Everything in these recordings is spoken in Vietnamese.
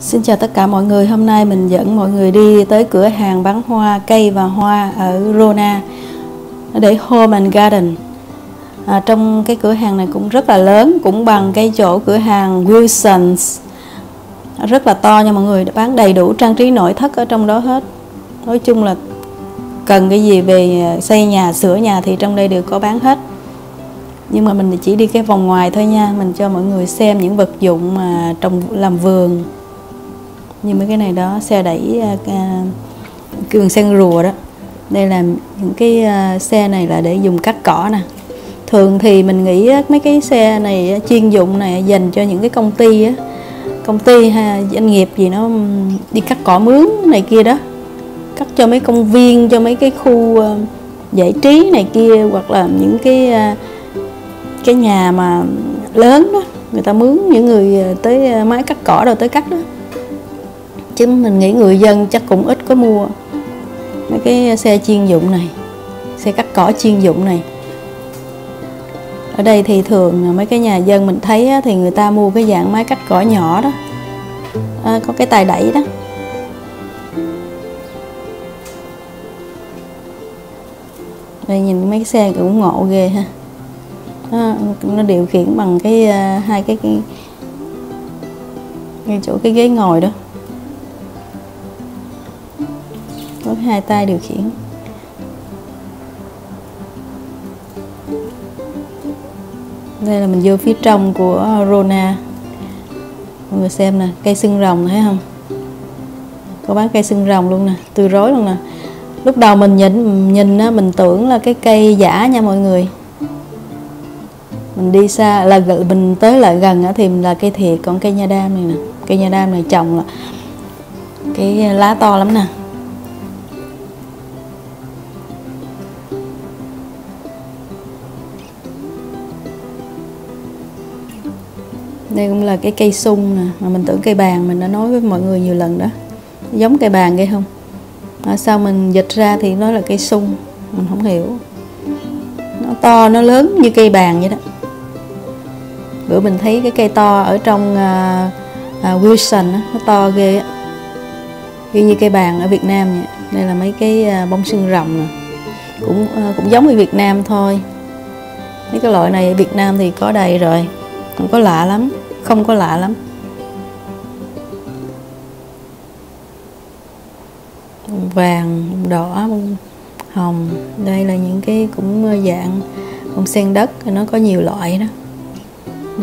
Xin chào tất cả mọi người, hôm nay mình dẫn mọi người đi tới cửa hàng bán hoa, cây và hoa ở Rona để Home and Garden. À, Trong cái cửa hàng này cũng rất là lớn, cũng bằng cái chỗ cửa hàng Wilsons. Rất là to nha mọi người, bán đầy đủ trang trí nội thất ở trong đó hết. Nói chung là cần cái gì về xây nhà, sửa nhà thì trong đây đều có bán hết. Nhưng mà mình chỉ đi cái vòng ngoài thôi nha mình cho mọi người xem những vật dụng mà trồng làm vườn như mấy cái này đó xe đẩy à, à, uh, kêu sen rùa đó. Đây là những cái à, xe này là để dùng cắt cỏ nè. Thường thì mình nghĩ mấy cái xe này chuyên dụng này dành cho những cái công ty á. Công ty hay doanh nghiệp gì nó đi cắt cỏ mướn này kia đó. Cắt cho mấy công viên cho mấy cái khu giải trí này kia hoặc là những cái cái nhà mà lớn đó. Người ta mướn những người tới máy cắt cỏ rồi tới cắt đó chứ mình nghĩ người dân chắc cũng ít có mua mấy cái xe chuyên dụng này xe cắt cỏ chuyên dụng này. Ở đây thì thường mấy cái nhà dân mình thấy thì người ta mua cái dạng máy cắt cỏ nhỏ đó. À, có cái tay đẩy đó. Đây nhìn mấy cái xe cũng ngộ ghê ha. Nó, nó điều khiển bằng cái uh, hai cái, cái ngay chỗ cái ghế ngồi đó. Có hai tay điều khiển. Đây là mình vô phía trong của Rona. Mọi người xem nè, cây xương rồng, thấy không? Có bán cây xương rồng luôn nè tươi rối luôn nè. Lúc đầu mình nhìn nhìn á, mình tưởng là cái cây giả nha mọi người. Mình đi xa, là mình tới lại gần á, thì là cây thiệt, còn cây nha đam này nè. Cây nha đam này trồng là cái lá to lắm nè. Đây cũng là cái cây sung nè. Mà mình tưởng cây bàn mình đã nói với mọi người nhiều lần đó. Giống cây bàn ghê không? À, sao mình dịch ra thì nói là cây sung? Mình không hiểu. Nó to nó lớn như cây bàn vậy đó. Bữa mình thấy cái cây to ở trong uh, uh, Wilson đó, nó to ghê á. Như như cây bàn ở Việt Nam vậy. Đây là mấy cái uh, bông sương rồng nè. Cũng uh, cũng giống như Việt Nam thôi. Mấy cái loại này ở Việt Nam thì có đầy rồi. Không có lạ lắm không có lạ lắm. Vàng, đỏ, hồng, đây là những cái cũng ờ, dạng bông sen đất, nó có nhiều loại đó. Ừ,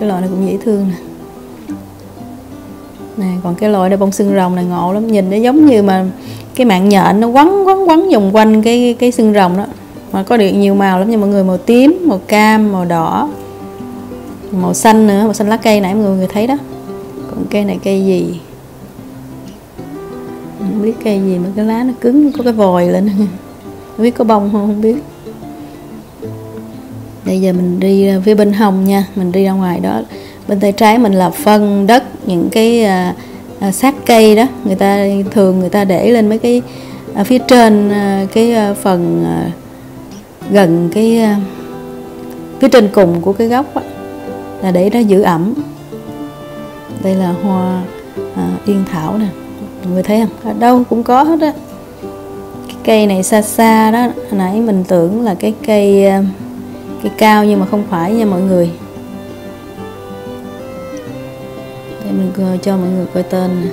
cái loại này cũng dễ thương nè. Nè, còn cái loại đây bông xương rồng này ngộ lắm, nhìn nó giống như mà cái mạng nhện nó quấn quấn quấn vòng quanh cái cái xương rồng đó. Mà có được nhiều màu lắm nha, mọi người, màu tím, màu cam, màu đỏ màu xanh nữa màu xanh lá cây nãy mọi người thấy đó. Còn cây này cây gì? Không biết cây gì mà cái lá nó cứng có cái vòi lên. Không biết có bông không không biết. Bây giờ mình đi à, phía bên hông nha mình đi ra ngoài đó. Bên tay trái mình là phân đất những cái à, à, xác cây đó. Người ta thường người ta để lên mấy cái ở phía trên à, cái à, phần à, gần cái à, phía trên cùng của cái gốc đó, là để nó giữ ẩm. Đây là hoa à, yên thảo nè. Mọi người thấy không? Ở đâu cũng có hết á. Cái cây này xa xa đó hồi nãy mình tưởng là cái cây à, cây cao nhưng mà không phải nha mọi người. Để mình cho mọi người coi tên nè.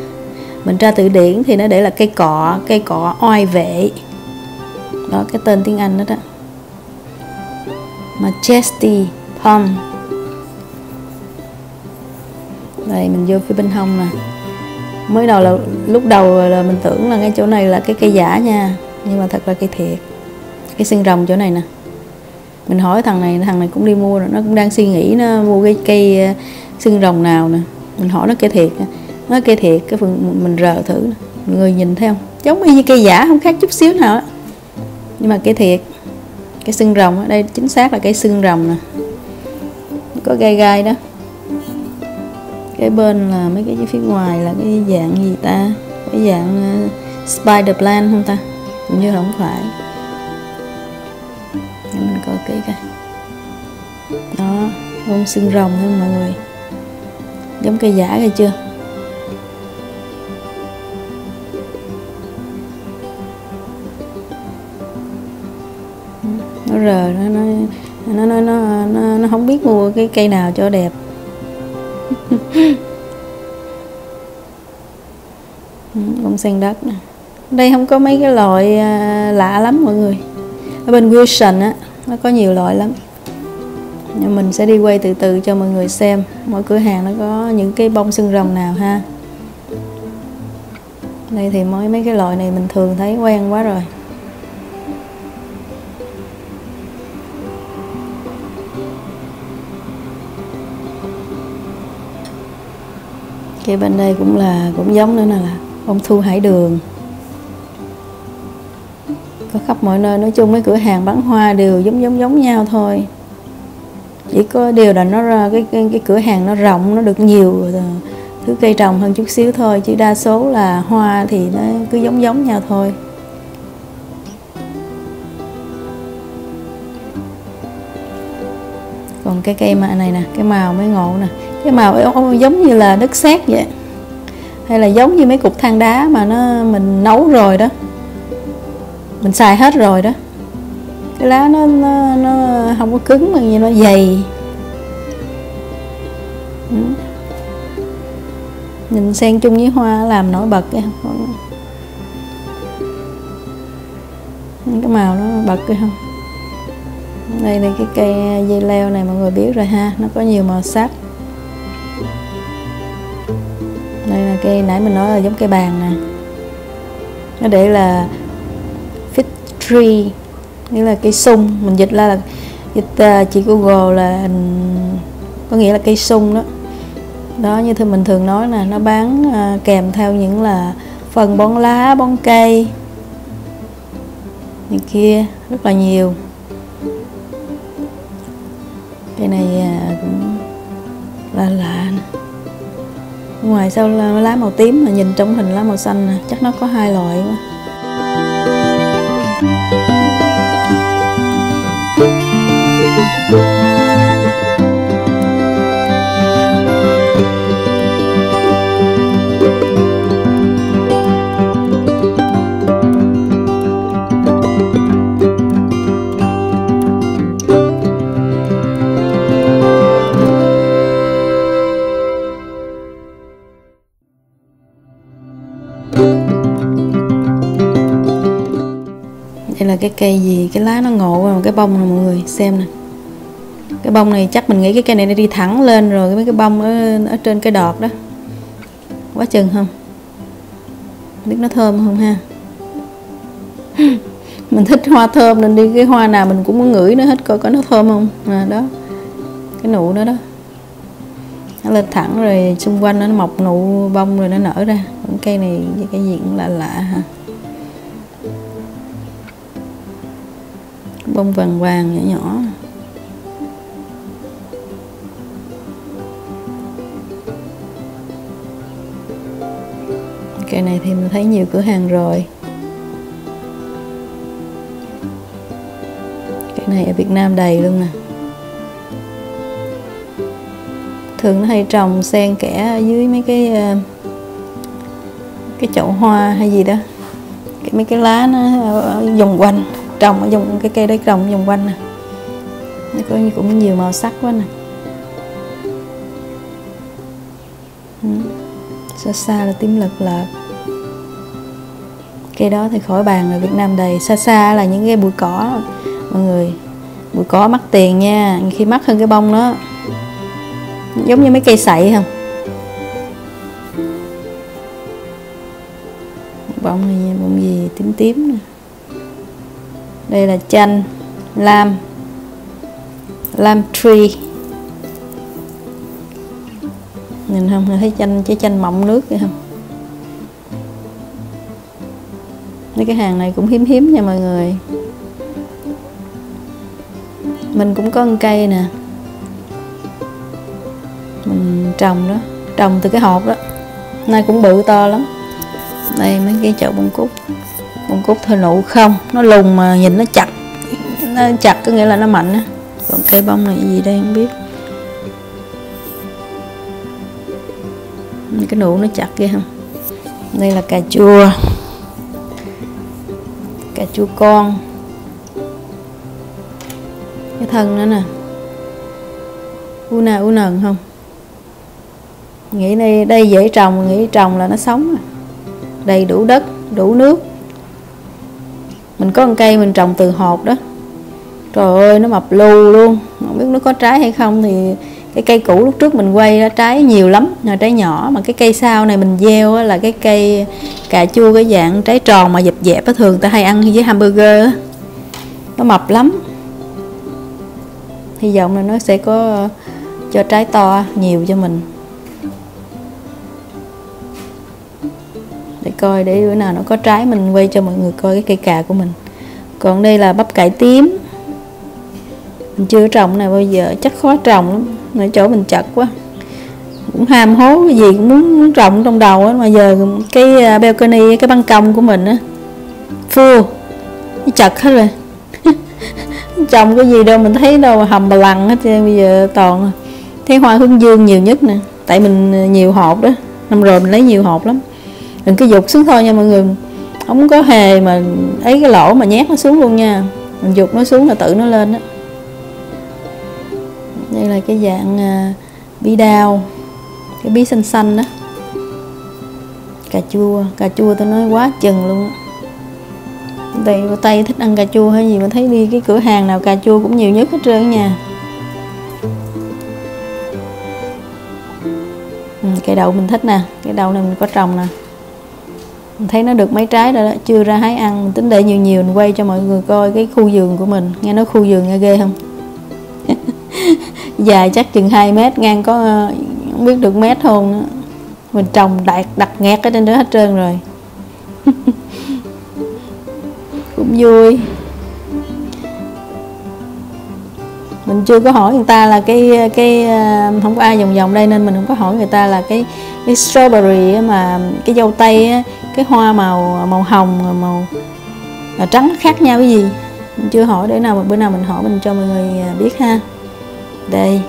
Mình tra từ điển thì nó để là cây cọ cây cọ oai vệ. Đó cái tên tiếng anh đó đó. Majesty palm đây mình vô phía bên hông nè. Mới đầu là lúc đầu là mình tưởng là cái chỗ này là cái cây giả nha, nhưng mà thật là cây thiệt, cái xương rồng chỗ này nè. Mình hỏi thằng này thằng này cũng đi mua rồi, nó cũng đang suy nghĩ nó mua cái cây ờ, xương rồng nào nè. Mình hỏi nó cây thiệt nó cây thiệt, cái phần mình rờ thử nè. người nhìn thấy không? Giống như cây giả, không khác chút xíu nào á. Nhưng mà cây thiệt, cái xương rồng ở đây chính xác là cái xương rồng nè. Có gai gai đó cái bên là mấy cái phía ngoài là cái dạng gì ta? Cái dạng uh, spider plant không ta? Cũng như không phải. Để mình coi kỹ coi. Đó bông xương rồng thôi mọi người. Giống cây giả rồi chưa? Nó rờ nó nó nó nó nó, nó không biết mua cái cây nào cho đẹp. Ừ, bông sen đất nè. Đây không có mấy cái loại à, lạ lắm mọi người. Ở bên Wilson á, nó có nhiều loại lắm. Nhưng mình sẽ đi quay từ từ cho mọi người xem. Mỗi cửa hàng nó có những cái bông sưng rồng nào ha. Đây thì mới mấy cái loại này mình thường thấy quen quá rồi. Cái bên đây cũng là cũng giống nữa là ông thu hải đường. Có khắp mọi nơi nói chung mấy cửa hàng bán hoa đều giống giống giống nhau thôi. Chỉ có điều là nó ra cái, cái cái cửa hàng nó rộng nó được nhiều ờ, thứ cây trồng hơn chút xíu thôi chứ đa số là hoa thì nó cứ giống giống nhau thôi. Cái cây mà này nè cái màu mới ngộ nè. Cái màu giống như là đất sét vậy. Hay là giống như mấy cục than đá mà nó mình nấu rồi đó. Mình xài hết rồi đó. Cái lá nó nó, nó không có cứng mà như nó dày. Ừ. nhìn xen chung với hoa làm nổi bật cái cái màu nó bật cái không? Đây là cái cây à, dây leo này mọi người biết rồi ha. Nó có nhiều màu sắc. Đây là cây nãy mình nói là giống cây bàn nè. Nó để là fig tree nghĩa là cây sung. Mình dịch ra là dịch uh, chị google là có nghĩa là cây sung đó. Đó như thường mình thường nói là nó bán uh, kèm theo những là phần bón lá bón cây. Này kia rất là nhiều cái này à, cũng là lạ nè ngoài sau lá màu tím mà nhìn trong hình lá màu xanh nè, chắc nó có hai loại quá. Đây là cái cây gì cái lá nó ngộ vào cái bông này mọi người xem nè. Cái bông này chắc mình nghĩ cái cây này nó đi thẳng lên rồi mấy cái bông ở, ở trên cái đọt đó. Quá chừng không? Biết nó thơm không ha? Mình thích hoa thơm nên đi cái hoa nào mình cũng muốn ngửi nó hết coi có nó thơm không. À, đó. Cái nụ nó đó. Nó lên thẳng rồi xung quanh nó mọc nụ bông rồi nó nở ra. Cây này cái gì cũng lạ lạ ha. Bông vàng vàng nhỏ nhỏ. Cây này thì mình thấy nhiều cửa hàng rồi. Cái này ở Việt Nam đầy luôn nè. Thường nó hay trồng xen kẽ ở dưới mấy cái ờ, cái chậu hoa hay gì đó. Cái mấy cái lá nó ờ, vòng quanh trồng ở vùng cái cây đấy trồng vòng quanh nè. Nó có cũng nhiều màu sắc quá nè. Ừ. Xa xa là tím lật lợt cây đó thì khỏi bàn là Việt Nam đầy. Xa xa là những cái bụi cỏ. Mọi người, bụi cỏ mắc tiền nha. Khi mắc hơn cái bông đó. Giống như mấy cây sậy không bông này bông gì? Tím tím nè đây là chanh lam lam tree. Nhìn không? Thấy chanh trái chanh mọng nước kìa không? Mấy cái hàng này cũng hiếm hiếm nha mọi người. Mình cũng có một cây nè. Mình trồng đó, trồng từ cái hộp đó. Nay cũng bự to lắm. Đây mấy cái chậu bông cúc con cúc thôi nụ không? Nó lùng mà nhìn nó chặt. Nó chặt có nghĩa là nó mạnh á. Còn cây bông này gì đây không biết. Cái nụ nó chặt kia không? Đây là cà chua. Cà chua con. Cái thân nữa nè. U nà u nần không? Nghĩ đây đây dễ trồng, nghĩ trồng là nó sống à. đầy đủ đất, đủ nước mình có một cây mình trồng từ hột đó. Trời ơi, nó mập lù luôn. Không biết nó có trái hay không thì cái cây cũ lúc trước mình quay nó trái nhiều lắm. Là trái nhỏ, mà cái cây sau này mình gieo là cái cây cà chua, cái dạng trái tròn mà dẹp dẹp á, thường ta hay ăn với hamburger á. Nó mập lắm. Hy vọng là nó sẽ có, cho trái to nhiều cho mình. Để coi để bữa nào nó có trái mình quay cho mọi người coi cái cây cà của mình. Còn đây là bắp cải tím. Mình chưa trồng này bao giờ chắc khó trồng lắm. Ở chỗ mình chật quá. Cũng ham hố cái gì cũng muốn, muốn trồng trong đầu á. Mà giờ cái à, balcony cái ban công của mình á full. Chật hết rồi. Trồng cái gì đâu mình thấy đâu mà hầm bà lằn hết trơn bây giờ toàn thấy hoa hướng dương nhiều nhất nè. Tại mình à, nhiều hộp đó. Năm rồi mình lấy nhiều hộp lắm đừng cứ dục xuống thôi nha mọi người. Không có hề mà ấy cái lỗ mà nhét nó xuống luôn nha. Mình dục nó xuống là tự nó lên đó đây là cái dạng à, bí đao cái bí xanh xanh đó cà chua cà chua tôi nói quá chừng luôn á. Tại tay thích ăn cà chua hay gì mà thấy đi cái cửa hàng nào cà chua cũng nhiều nhất hết trơn nha. Ừ, cây đậu mình thích nè cái đậu này mình có trồng nè thấy nó được mấy trái rồi đó, chưa ra hái ăn. Tính để nhiều nhiều mình quay cho mọi người coi cái khu vườn của mình. Nghe nói khu vườn nghe ghê không? Dài chắc chừng 2 mét, ngang có, không biết được mét không nữa mình trồng đặt đặt nghẹt ở trên đó hết trơn rồi. Cũng vui. Mình chưa có hỏi người ta là cái cái à, không có ai vòng vòng đây nên mình không có hỏi người ta là cái cái strawberry mà, cái dâu tây cái hoa màu màu hồng màu à, trắng khác nhau cái gì? Mình chưa hỏi, để nào bữa nào mình hỏi mình cho mọi người à, biết ha. Đây.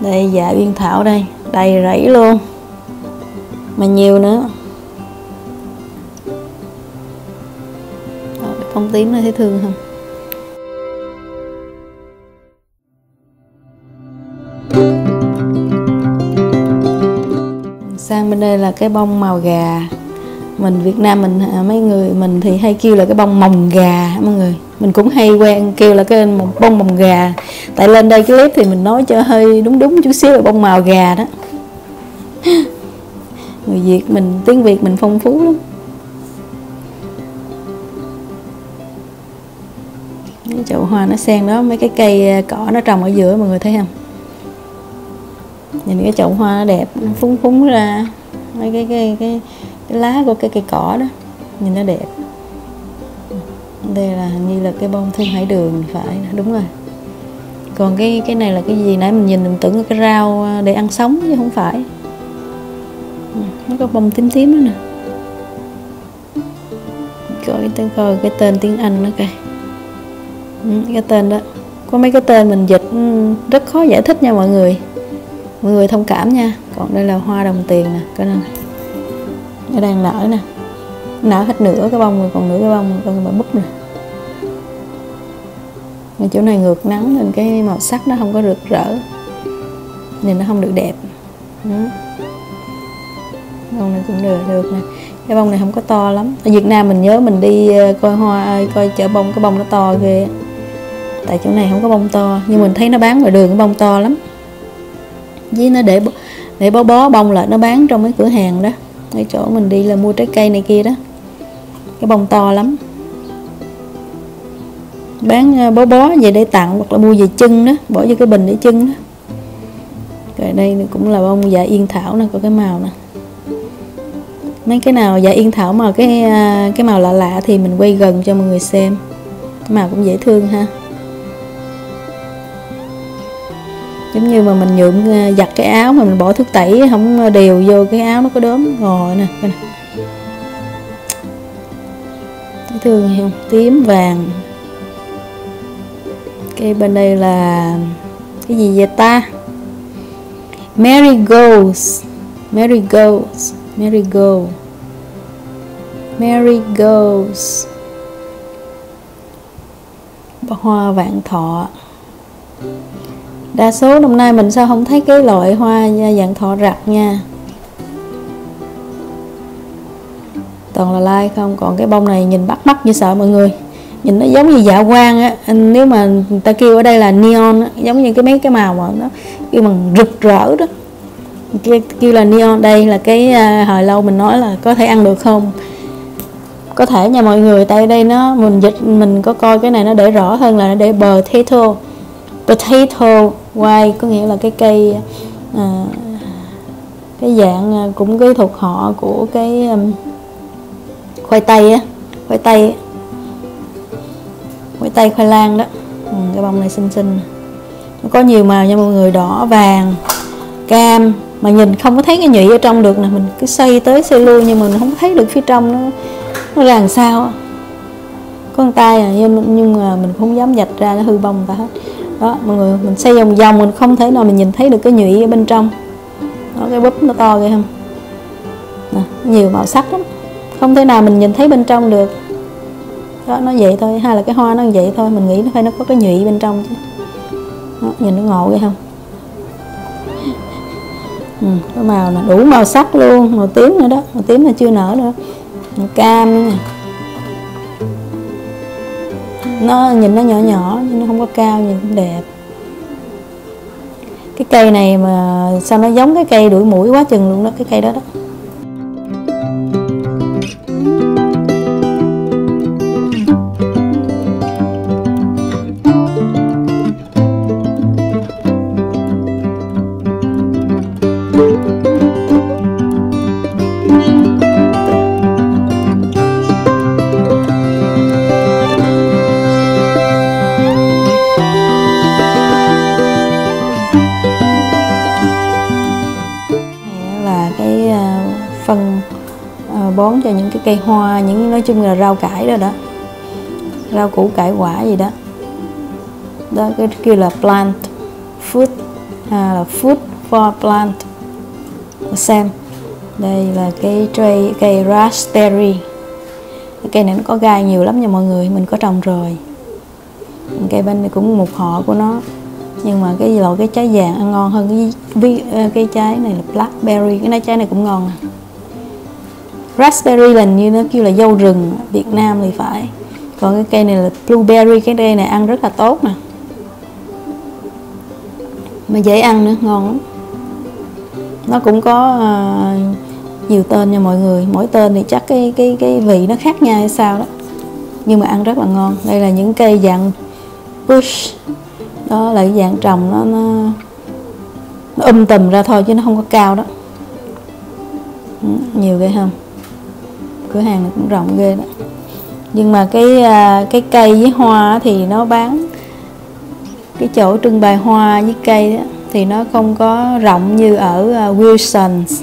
Đây dạ uyên thảo đây, đầy rẫy luôn. Mà nhiều nữa. Bông tím này thấy thương không? Bên đây là cái bông màu gà. Mình Việt Nam mình à, mấy người mình thì hay kêu là cái bông mồng gà, mọi người. Mình cũng hay quen kêu là cái bông mồng gà. Tại lên đây cái clip thì mình nói cho hơi đúng đúng chút xíu là bông màu gà đó. Người Việt mình, tiếng Việt mình phong phú lắm. Cái chậu hoa nó xen đó, mấy cái cây à, cỏ nó trồng ở giữa, mọi người thấy không? Nhìn cái chậu hoa nó đẹp nó phúng phúng ra mấy cái cái cái cái lá của cái cây cỏ đó, nhìn nó đẹp. Đây là hình như là cái bông thương hải đường, phải, đúng rồi. Còn cái cái này là cái gì nãy mình nhìn mình tưởng là cái rau à, để ăn sống chứ không phải. Ừ, nó có bông tím tím đó nè. Coi tên, coi cái tên tiếng anh nó coi. Ừ, cái tên đó. Có mấy cái tên mình dịch ừ, rất khó giải thích nha mọi người mọi người thông cảm nha. Còn đây là hoa đồng tiền nè, cái này. Nó đang nở nè. Nở hết nửa cái bông rồi, còn nửa cái bông con bà búp nè. Mà chỗ này ngược nắng nên cái màu sắc nó không có rực rỡ. Nên nó không được đẹp. Ừ. bông này cũng được được nè. Cái bông này không có to lắm. Ở Việt Nam mình nhớ mình đi ờ, coi hoa, coi chợ bông, cái bông nó to ghê. Tại chỗ này không có bông to, nhưng mình thấy nó bán ngoài đường cái bông to lắm với nó để để bó bó bông lại nó bán trong mấy cửa hàng đó. Cái chỗ mình đi là mua trái cây này kia đó. Cái bông to lắm. Bán ờ, bó bó về để tặng hoặc là mua về chân đó, bỏ vô cái bình để chân đó. Rồi đây cũng là bông dạ yên thảo nè, có cái màu nè. Mấy cái nào dạ yên thảo mà cái ờ, cái màu lạ lạ thì mình quay gần cho mọi người xem. Cái màu cũng dễ thương ha. Giống như mà mình nhuộm ờ, giặt cái áo mà mình bỏ thuốc tẩy, không đều vô cái áo nó có đốm. Rồi nè, coi nè. Thấy thương không? Tím, vàng. Cái bên đây là cái gì vậy ta? Marigolds. Marigolds. Marigold marigolds. Hoa vạn thọ đa số năm nay mình sao không thấy cái loại hoa dạng thọ rặt nha? Toàn là lai không còn cái bông này nhìn bắt mắt như sợ mọi người. Nhìn nó giống như dạ quang á. Nếu mà người ta kêu ở đây là neon á, giống như cái mấy cái màu mà nó kêu bằng rực rỡ đó. Kêu, kêu là neon đây là cái à, hồi lâu mình nói là có thể ăn được không? Có thể nha mọi người tại đây nó mình dịch mình có coi cái này nó để rõ hơn là nó để potato potato white có nghĩa là cái cây à, cái dạng à, cũng cái thuộc họ của cái um, khoai tây á khoai tây khoai tây khoai lang đó. Ừ, cái bông này xinh xinh. Nó có nhiều màu nha mọi người đỏ vàng cam mà nhìn không có thấy cái nhụy ở trong được nè. Mình cứ xây tới xây lui nhưng mà mình không thấy được phía trong nó nó ra làm sao có con tay à nhưng, nhưng mà mình không dám dạch ra nó hư bông ta hết đó mọi người mình xây vòng vòng mình không thể nào mình nhìn thấy được cái nhụy ở bên trong. Đó cái búp nó to ghê không? Nè, nhiều màu sắc lắm. Không thể nào mình nhìn thấy bên trong được. Đó nó vậy thôi hay là cái hoa nó vậy thôi mình nghĩ nó phải nó có cái nhụy bên trong chứ. Đó, nhìn nó ngộ vậy không? Ừ, cái màu là đủ màu sắc luôn màu tím nữa đó màu tím là chưa nở nữa. Màu cam nữa nó nhìn nó nhỏ nhỏ, nhưng nó không có cao, nhìn cũng đẹp. Cái cây này mà sao nó giống cái cây đuổi mũi quá chừng luôn đó, cái cây đó đó. Bón cho những cái cây hoa những nói chung là rau cải đó đó. Rau củ cải quả gì đó. Đó cái kia là plant food à, là food for plant. Xem đây là cái tray cây raspberry. Cái cây này nó có gai nhiều lắm nha mọi người mình có trồng rồi. Cây bên này cũng một họ của nó. Nhưng mà cái loại cái trái vàng ăn ngon hơn cái cái, à, cái trái này là blackberry. Cái trái này cũng ngon à raspberry là như nó kêu là dâu rừng Việt Nam thì phải. Còn cái cây này là blueberry cái cây này ăn rất là tốt nè. Mà dễ ăn nữa ngon lắm. Nó cũng có uh, nhiều tên nha mọi người. Mỗi tên thì chắc cái cái cái vị nó khác nhau hay sao đó. Nhưng mà ăn rất là ngon. Đây là những cây dạng bush. Đó là cái dạng trồng nó nó, nó um tùm ra thôi chứ nó không có cao đó. Ừ, nhiều ghê không cửa hàng này cũng rộng ghê đó. Nhưng mà cái à, cái cây với hoa thì nó bán cái chỗ trưng bày hoa với cây đó, thì nó không có rộng như ở à, Wilson's.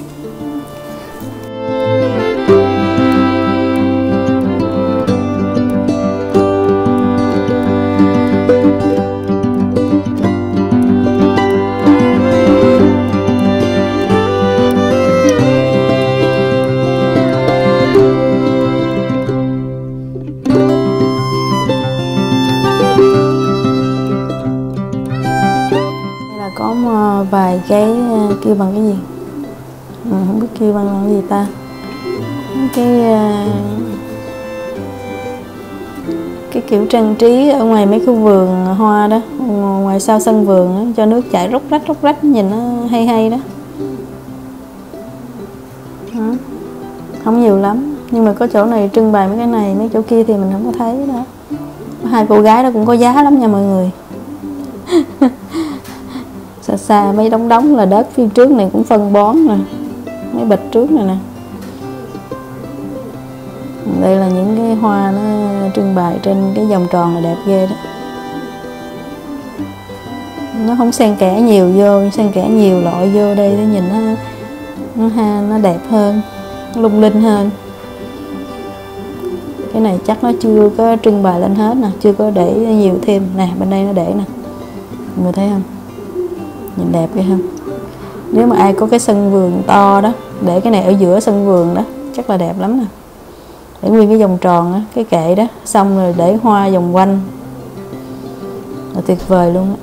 Kêu bằng cái gì? Ừ, không biết kêu bằng cái gì ta. Cái à, cái kiểu trang trí ở ngoài mấy khu vườn hoa đó ngoài sau sân vườn đó, cho nước chảy róc rách róc rách nhìn nó hay hay đó. Không nhiều lắm nhưng mà có chỗ này trưng bày mấy cái này mấy chỗ kia thì mình không có thấy đó. Hai cô gái đó cũng có giá lắm nha mọi người. xa xa mấy đống đống là đất phía trước này cũng phân bón nè, mấy bịch trước này nè. Đây là những cái hoa nó trưng bày trên cái vòng tròn là đẹp ghê đó. Nó không xen kẽ nhiều vô, xen kẽ nhiều loại vô đây để nhìn nó nó ha, nó đẹp hơn, lung linh hơn. Cái này chắc nó chưa có trưng bày lên hết nè, chưa có để nhiều thêm. Nè, bên đây nó để nè. Người thấy không? Nhìn đẹp ghê không nếu mà ai có cái sân vườn to đó để cái này ở giữa sân vườn đó chắc là đẹp lắm nè. Để nguyên cái vòng tròn á cái kệ đó xong rồi để hoa vòng quanh. Là tuyệt vời luôn á.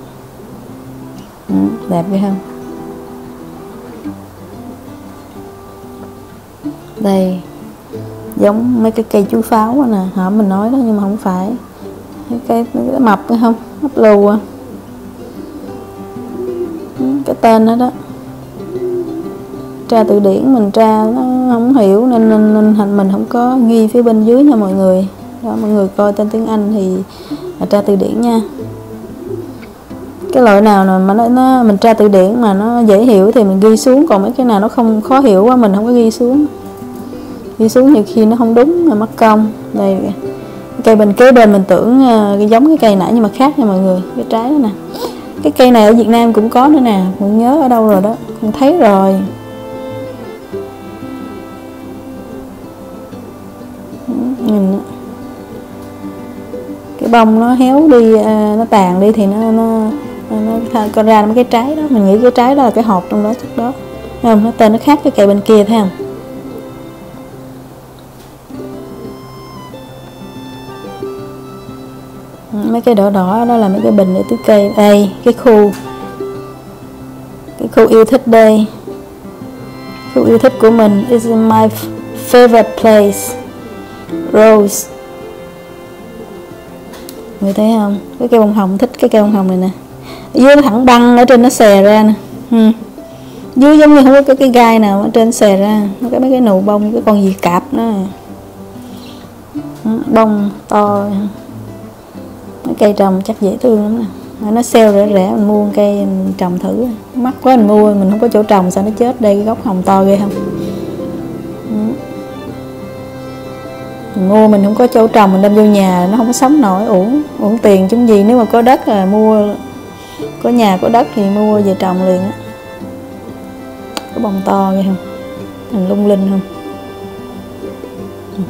Ừ, đẹp ghê không đây giống mấy cái cây chuối pháo nè. Hả mình nói đó nhưng mà không phải. Cái cây cái mập cái không? Mập lù à tên đó đó. Tra từ điển mình tra nó không hiểu nên nên, nên thành mình không có ghi phía bên dưới nha mọi người. Đó mọi người coi tên tiếng Anh thì tra từ điển nha. Cái loại nào mà nó, nó mình tra từ điển mà nó dễ hiểu thì mình ghi xuống còn mấy cái nào nó không khó hiểu quá mình không có ghi xuống. Ghi xuống nhiều khi nó không đúng mà mất công. Đây cây bên kế bên mình tưởng uh, giống cái cây nãy nhưng mà khác nha mọi người cái trái đó nè cái cây này ở Việt Nam cũng có nữa nè, mình nhớ ở đâu rồi đó, mình thấy rồi. Ừ, nhìn cái bông nó héo đi à, nó tàn đi thì nó nó nó con ra mấy cái trái đó, mình nghĩ cái trái đó là cái hộp trong đó chắc đó. Không, nó tên nó khác cái cây bên kia thấy không? Mấy cái đỏ đỏ đó là mấy cái bình để tưới cây. Đây cái khu cái khu yêu thích đây. Khu yêu thích của mình is my favorite place rose. Người thấy không? Cái cây bông hồng thích cái cây bông hồng này nè. Dưới nó thẳng băng ở trên nó xè ra nè. Ừ. dưới giống như không có cái, cái gai nào ở trên xè ra. Nó có mấy cái nụ bông cái con gì cạp nó. Ừ, bông to cây trồng chắc dễ thương lắm nè. Nó sale rẻ rẻ, mình mua cây, mình trồng thử. Mắc quá mình mua, mình không có chỗ trồng, sao nó chết đây, cái gốc hồng to ghê không? Ừ. Mình mua, mình không có chỗ trồng, mình đem vô nhà, nó không có sống nổi. Uổng uổng tiền chúng gì, nếu mà có đất là mua, có nhà, có đất thì mua, về trồng liền á. Có bông to ghê không? Mình lung linh không?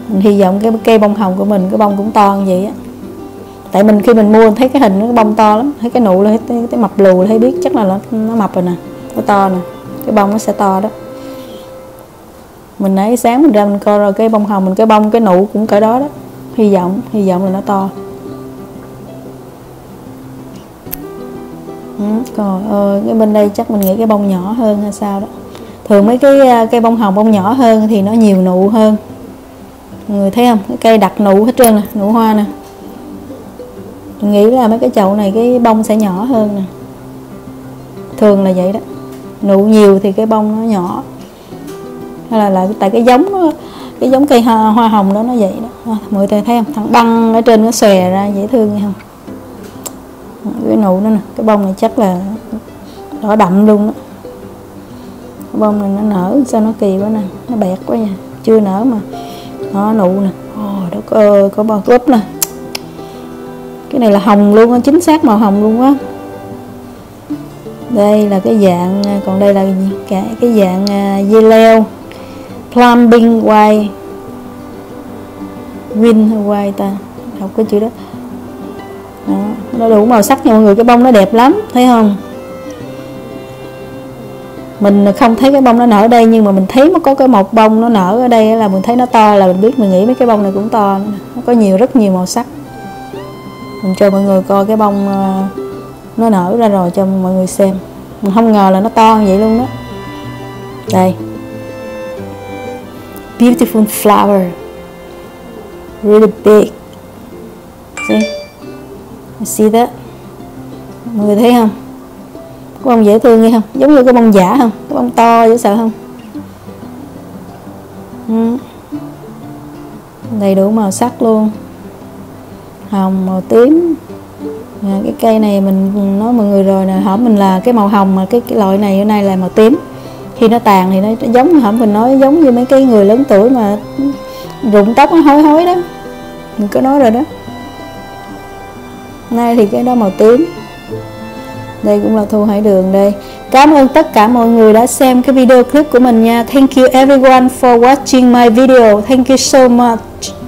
Mình hy vọng cái cây bông hồng của mình, cái bông cũng to như vậy á tại mình khi mình mua thấy cái hình nó bông to lắm thấy cái nụ là thấy, cái mập lù là thấy biết chắc là nó, nó mập rồi nè nó to nè cái bông nó sẽ to đó. Mình nãy sáng mình ra mình coi rồi cái bông hồng mình cái bông cái nụ cũng cỡ đó đó. Hy vọng hy vọng là nó to. Ừ, trời ơi cái bên đây chắc mình nghĩ cái bông nhỏ hơn hay sao đó. Thường mấy cái à, cây bông hồng bông nhỏ hơn thì nó nhiều nụ hơn. Người thấy không? Cái cây đặt nụ hết trơn nè nụ hoa nè mình nghĩ là mấy cái chậu này cái bông sẽ nhỏ hơn nè. Thường là vậy đó. Nụ nhiều thì cái bông nó nhỏ. Hay là là tại cái giống nó, cái giống cây hoa, hoa hồng đó nó vậy đó. À, mọi người thấy không? Thằng băng ở trên nó xòe ra dễ thương hay không? Cái nụ đó nè cái bông này chắc là đỏ đậm luôn đó. Cái bông này nó nở sao nó kỳ quá nè nó bẹt quá nha. Chưa nở mà. Nó nụ nè. Ôi đất ơi có bông cúp nè cái này là hồng luôn á, chính xác màu hồng luôn á. Đây là cái dạng à, còn đây là cái cái dạng à, dây leo. Plumbing white win hay white ta, học cái chữ đó. đó, nó đủ màu sắc nha mọi người, cái bông nó đẹp lắm, thấy không? Mình không thấy cái bông nó nở ở đây, nhưng mà mình thấy nó có cái một bông nó nở ở đây là mình thấy nó to, là mình biết mình nghĩ mấy cái bông này cũng to nó có nhiều, rất nhiều màu sắc mình cho mọi người coi cái bông ờ, nó nở ra rồi cho mọi người xem. Mình không ngờ là nó to như vậy luôn đó. Đây. Beautiful flower. Really big. See? You see that? Mọi người thấy không? Cái bông dễ thương nghe không? Giống như cái bông giả không? Cái bông to, dễ sợ không? Ừ. đầy đủ màu sắc luôn hồng màu tím. À, cái cây này mình nói mọi người rồi nè hổm mình là cái màu hồng mà cái, cái loại này ở nay là màu tím. Khi nó tàn thì nó giống hổm mình nói giống như mấy cái người lớn tuổi mà rụng tóc nó hối hối đó. Mình có nói rồi đó. Nay thì cái đó màu tím. Đây cũng là thu hải đường đây. Cảm ơn tất cả mọi người đã xem cái video clip của mình nha. Thank you everyone for watching my video. Thank you so much.